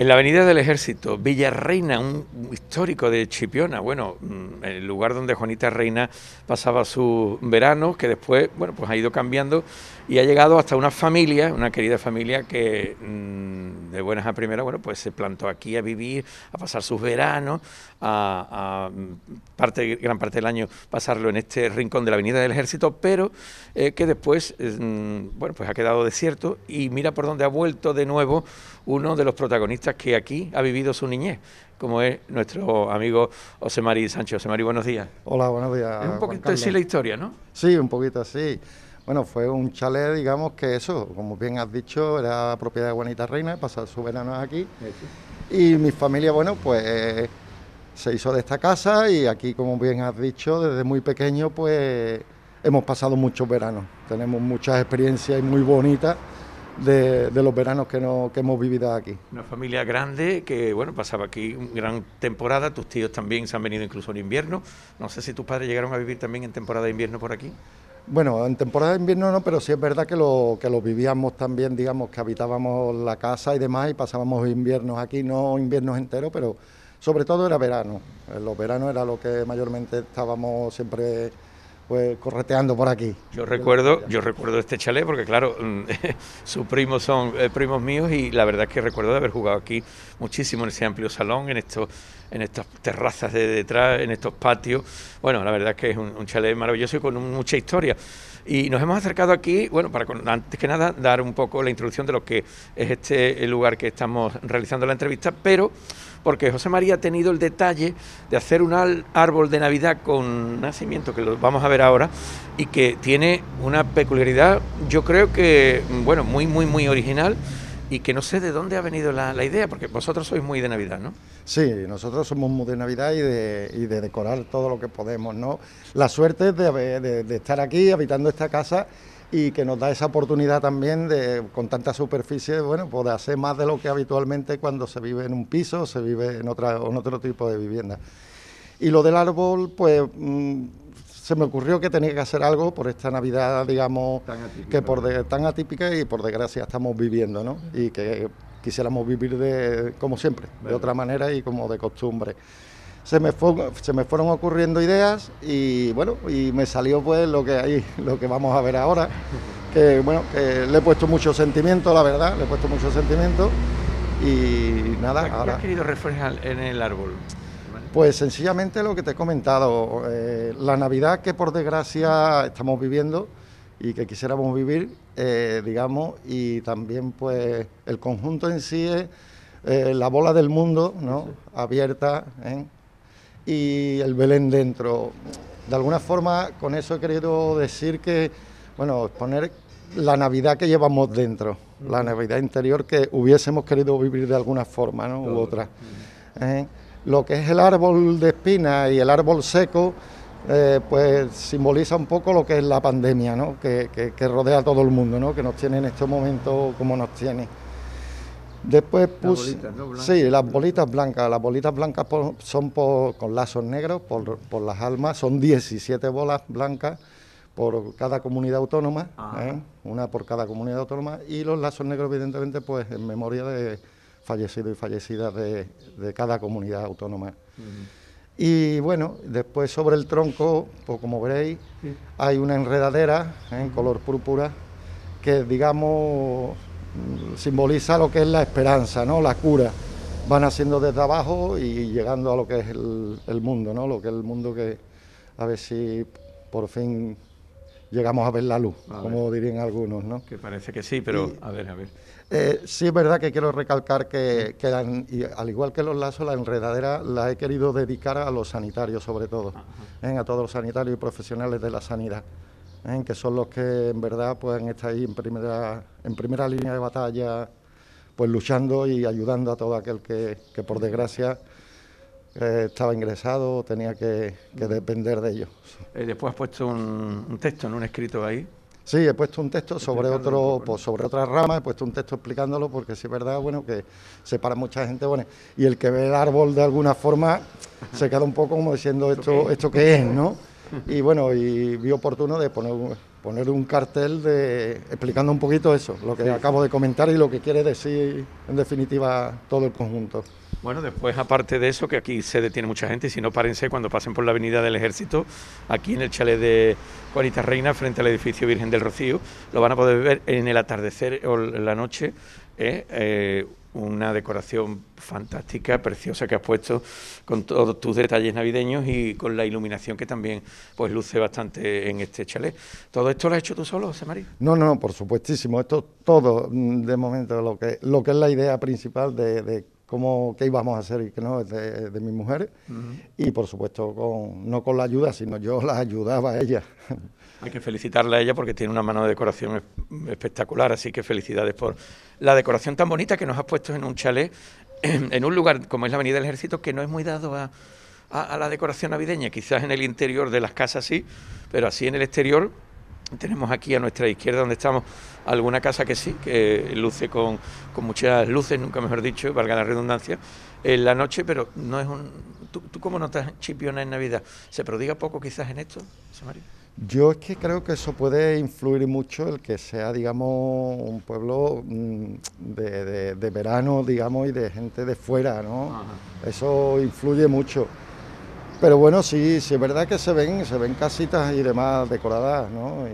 En la Avenida del Ejército, Villarreina, un histórico de Chipiona, bueno, mm, el lugar donde Juanita Reina pasaba su verano, que después, bueno, pues ha ido cambiando y ha llegado hasta una familia, una querida familia que mm, de buenas a primeras, bueno, pues se plantó aquí a vivir, a pasar sus veranos, a, mm, parte, gran parte del año pasarlo en este rincón de la Avenida del Ejército, pero eh, que después, bueno, pues ha quedado desierto y mira por dónde ha vuelto de nuevo uno de los protagonistas que aquí ha vivido su niñez, como es nuestro amigo José Mari Sánchez. José Mari, buenos días. Hola, buenos días. Es un poquito así la historia, ¿no? Sí, un poquito así. Bueno, fue un chalet, digamos que eso, como bien has dicho, era propiedad de Juanita Reina, pasar su verano aquí. Y mi familia, bueno, pues se hizo de esta casa y aquí, como bien has dicho, desde muy pequeño, pues hemos pasado muchos veranos. Tenemos muchas experiencias muy bonitas de, los veranos que, no, que hemos vivido aquí. Una familia grande que, bueno, pasaba aquí una gran temporada, tus tíos también se han venido incluso en invierno. No sé si tus padres llegaron a vivir también en temporada de invierno por aquí. Bueno, en temporada de invierno no, pero sí es verdad que lo, que lo vivíamos también, digamos, que habitábamos la casa y demás y pasábamos inviernos aquí, no inviernos enteros, pero sobre todo era verano. Los veranos era lo que mayormente estábamos siempre correteando por aquí. Yo recuerdo, yo recuerdo este chalet porque claro, sus primos son eh, primos míos y la verdad es que recuerdo de haber jugado aquí muchísimo en ese amplio salón, en estos, en estas terrazas de detrás, en estos patios. Bueno, la verdad es que es un, chalet maravilloso y con mucha historia. Y nos hemos acercado aquí, bueno, para antes que nada dar un poco la introducción de lo que es este lugar que estamos realizando la entrevista, pero porque José María ha tenido el detalle de hacer un árbol de Navidad con nacimiento, que lo vamos a ver ahora, y que tiene una peculiaridad, yo creo que, bueno, muy, muy, muy original y que no sé de dónde ha venido la, idea, porque vosotros sois muy de Navidad, ¿no? Sí, nosotros somos muy de Navidad y de, y de decorar todo lo que podemos, ¿no? La suerte es de, de estar aquí habitando esta casa y que nos da esa oportunidad también de, con tanta superficie, bueno, poder hacer más de lo que habitualmente cuando se vive en un piso, se vive en, otra, en otro tipo de vivienda. Y lo del árbol, pues mm, se me ocurrió que tenía que hacer algo por esta Navidad, digamos, que por tan atípica y por desgracia estamos viviendo, ¿no? Y que quisiéramos vivir de, como siempre, de otra manera y como de costumbre se me, se me fueron ocurriendo ideas y bueno, y me salió pues lo que hay, lo que vamos a ver ahora, que bueno, le he puesto mucho sentimiento, la verdad, le he puesto mucho sentimiento y nada. ¿Qué ahora, has querido reflejar en el árbol? Pues sencillamente lo que te he comentado, eh, la Navidad que por desgracia estamos viviendo y que quisiéramos vivir, eh, digamos, y también pues el conjunto en sí es eh, la bola del mundo, ¿no? Abierta, y el Belén dentro. De alguna forma, con eso he querido decir que, bueno, exponer la Navidad que llevamos dentro, la Navidad interior que hubiésemos querido vivir de alguna forma, ¿no? U otra. Lo que es el árbol de espina y el árbol seco, eh, pues simboliza un poco lo que es la pandemia, ¿no? Que, que, rodea a todo el mundo, ¿no? Que nos tiene en estos momentos como nos tiene. Después puse. sí, las bolitas blancas. Las bolitas blancas son con lazos negros por, las almas. Son 17 bolas blancas por cada comunidad autónoma, ¿eh? una por cada comunidad autónoma. Y los lazos negros, evidentemente, pues en memoria de fallecidos y fallecidas de, cada comunidad autónoma. Y bueno, después sobre el tronco, pues como veréis, hay una enredadera ¿eh? en color púrpura que, digamos, simboliza lo que es la esperanza, ¿no? La cura. Van haciendo desde abajo y llegando a lo que es el, mundo, ¿no? Lo que es el mundo que a ver si por fin llegamos a ver la luz, como dirían algunos, ¿no? Que parece que sí, pero a ver, a ver. Eh, sí es verdad que quiero recalcar que, al igual que los lazos, la enredadera la he querido dedicar a los sanitarios sobre todo, ¿eh? a todos los sanitarios y profesionales de la sanidad. ¿eh? que son los que en verdad pueden estar ahí en primera, en primera línea de batalla, pues luchando y ayudando a todo aquel que, por desgracia eh, estaba ingresado o tenía que, depender de ellos. Eh, después has puesto un, texto, en un escrito ahí. Sí, he puesto un texto sobre otro, pues, sobre otra rama, he puesto un texto explicándolo porque sí es verdad, bueno, que separa mucha gente, bueno, y el que ve el árbol de alguna forma se queda un poco como diciendo esto, esto qué es, ¿no? y bueno, y vi oportuno de poner poner un cartel de explicando un poquito eso, lo que acabo de comentar y lo que quiere decir en definitiva todo el conjunto. Bueno, después aparte de eso, que aquí se detiene mucha gente, y si no párense cuando pasen por la avenida del Ejército, aquí en el chalet de Juanita Reina, frente al edificio Virgen del Rocío, lo van a poder ver en el atardecer o en la noche, ¿eh? Eh, una decoración fantástica, preciosa que has puesto con todos tus detalles navideños y con la iluminación que también pues luce bastante en este chalet. ¿Todo esto lo has hecho tú solo, José María? No, no, por supuestísimo. Esto todo mm, de momento lo que lo que es la idea principal de, cómo qué íbamos a hacer y qué no de, de mi mujer. Y por supuesto con, no con la ayuda, sino yo la ayudaba a ella. Hay que felicitarla a ella porque tiene una mano de decoración espectacular, así que felicidades por la decoración tan bonita que nos has puesto en un chalet, en un lugar como es la Avenida del Ejército, que no es muy dado a, la decoración navideña, quizás en el interior de las casas sí, pero así en el exterior tenemos aquí a nuestra izquierda donde estamos alguna casa que sí, que luce con, muchas luces, nunca mejor dicho, valga la redundancia, en la noche, pero no es un... ¿Tú, tú cómo notas Chipiona en Navidad? ¿Se prodiga poco quizás en esto, María? Yo es que creo que eso puede influir mucho el que sea, digamos, un pueblo mm, de, verano, digamos, y de gente de fuera, ¿no? Eso influye mucho. Pero bueno, sí, sí es verdad que se ven, se ven casitas y demás decoradas, ¿no?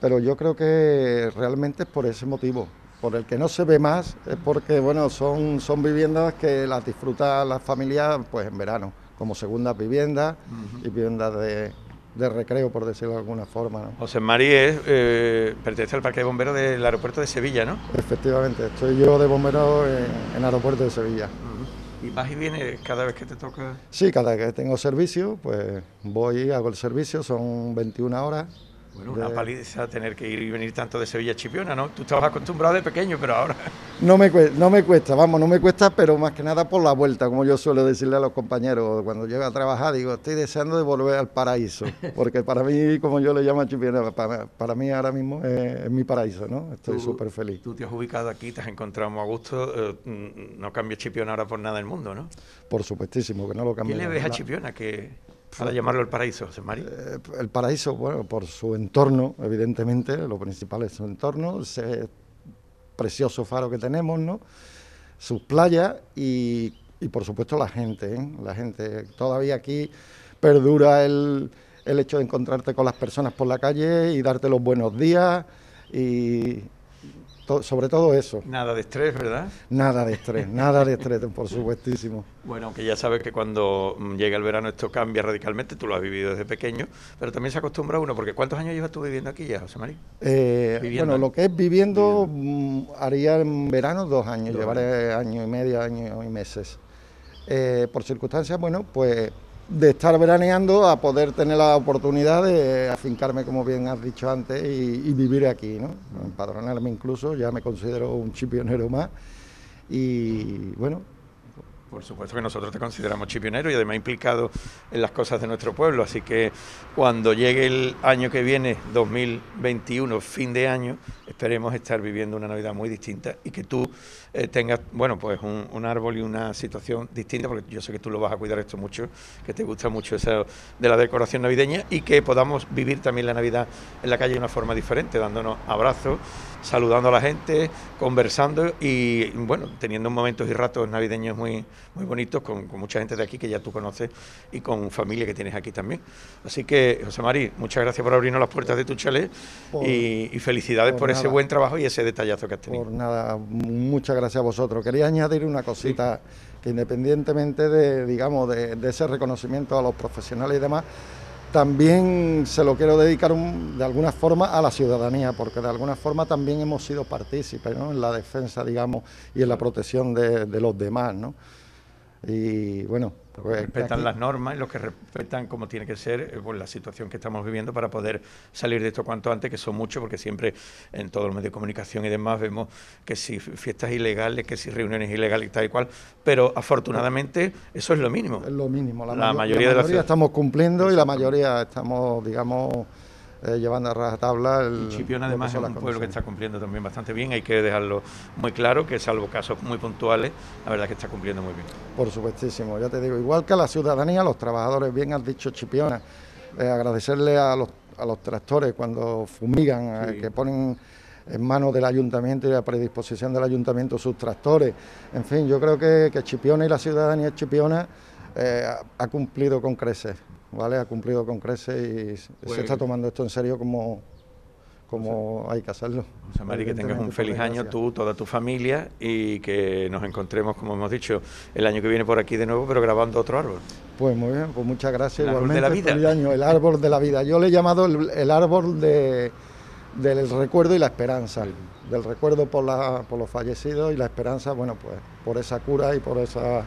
pero yo creo que realmente es por ese motivo. Por el que no se ve más es porque, bueno, son, son viviendas que las disfruta la familia pues en verano, como segundas viviendas y viviendas de, de recreo, por decirlo de alguna forma. José María es, eh, pertenece al Parque de Bomberos del aeropuerto de Sevilla, ¿no? Efectivamente, estoy yo de bombero en, el aeropuerto de Sevilla. ¿Y vas y vienes cada vez que te toca? Sí, cada vez que tengo servicio, pues voy, y hago el servicio, son 21 horas bueno, una paliza tener que ir y venir tanto de Sevilla a Chipiona, ¿no? Tú estabas acostumbrado de pequeño, pero ahora... No me, cuesta, no me cuesta, vamos, no me cuesta, pero más que nada por la vuelta, como yo suelo decirle a los compañeros, cuando llego a trabajar, digo, estoy deseando de volver al paraíso, porque para mí, como yo le llamo a Chipiona, para, mí ahora mismo es, mi paraíso, ¿no? Estoy súper feliz. Tú te has ubicado aquí, te has encontrado a gusto, eh, mm, no cambia Chipiona ahora por nada del mundo, ¿no? Por supuestísimo, que no lo cambia. ¿Qué le ves a Chipiona que para llamarlo el paraíso, José María. Eh, el paraíso, bueno, por su entorno, evidentemente, lo principal es su entorno, ese precioso faro que tenemos, ¿no? Sus playas y, por supuesto la gente, ¿eh? La gente. Todavía aquí perdura el, el hecho de encontrarte con las personas por la calle y darte los buenos días y, sobre todo eso. Nada de estrés, ¿verdad? Nada de estrés, nada de estrés, por supuestísimo. Bueno, aunque ya sabes que cuando mm, llega el verano esto cambia radicalmente, tú lo has vivido desde pequeño, pero también se acostumbra uno, porque ¿cuántos años llevas tú viviendo aquí ya, José María? Eh, bueno, lo que es viviendo, mm, haría en verano dos años, llevaré año y medio, año y meses. Eh, por circunstancias, bueno, pues de estar veraneando a poder tener la oportunidad de afincarme, como bien has dicho antes, y, vivir aquí, ¿no? Empadronarme incluso, ya me considero un chipionero más. Y bueno, por supuesto que nosotros te consideramos chipionero y además implicado en las cosas de nuestro pueblo, así que cuando llegue el año que viene, 2021, fin de año, esperemos estar viviendo una Navidad muy distinta y que tú eh, tengas, bueno, pues un, árbol y una situación distinta, porque yo sé que tú lo vas a cuidar esto mucho, que te gusta mucho eso de la decoración navideña y que podamos vivir también la Navidad en la calle de una forma diferente, dándonos abrazos saludando a la gente, conversando y, bueno, teniendo momentos y ratos navideños muy, muy bonitos con, mucha gente de aquí que ya tú conoces y con familia que tienes aquí también. Así que, José María, muchas gracias por abrirnos las puertas de tu chalet y, felicidades por, ese buen trabajo y ese detallazo que has tenido. Por nada, muchas gracias a vosotros. Quería añadir una cosita que independientemente de, digamos, de ese reconocimiento a los profesionales y demás, también se lo quiero dedicar de alguna forma a la ciudadanía, porque de alguna forma también hemos sido partícipes en la defensa, digamos, y en la protección de, de los demás, ¿no? Y bueno, pues respetan las normas y los que respetan como tiene que ser eh, pues, la situación que estamos viviendo para poder salir de esto cuanto antes, que son muchos, porque siempre en todos los medios de comunicación y demás vemos que si fiestas ilegales, que si reuniones ilegales y tal y cual, pero afortunadamente eso es lo mínimo. Es lo mínimo, la, mayoría, de la estamos cumpliendo y la mayoría estamos, digamos eh, llevando a rajatabla. El, Chipiona además es un pueblo que está cumpliendo también bastante bien, hay que dejarlo muy claro, que salvo casos muy puntuales, la verdad que está cumpliendo muy bien. Por supuestísimo, ya te digo, igual que la ciudadanía, los trabajadores, bien has dicho Chipiona, eh, agradecerle a los, a los tractores cuando fumigan, eh, que ponen en manos del ayuntamiento y a predisposición del ayuntamiento sus tractores. En fin, yo creo que, que Chipiona y la ciudadanía chipiona eh, ha cumplido con creces, ¿vale? Ha cumplido con creces y se Pues está tomando esto en serio como, como hay que hacerlo. José Mari, que tengas un feliz año gracias. tú, toda tu familia y que nos encontremos, como hemos dicho, el año que viene por aquí de nuevo, pero grabando otro árbol. Pues muy bien, pues muchas gracias. El árbol de la vida. año, el árbol de la vida. Yo le he llamado el, el árbol de, del recuerdo y la esperanza. Del recuerdo por, la, por los fallecidos y la esperanza, bueno, pues por esa cura y por esa.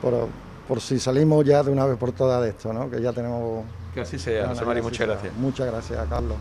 Por, por si salimos ya de una vez por todas de esto, ¿no? Que ya tenemos. Que así sea, José de muchas gracias. Muchas gracias, Carlos.